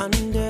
under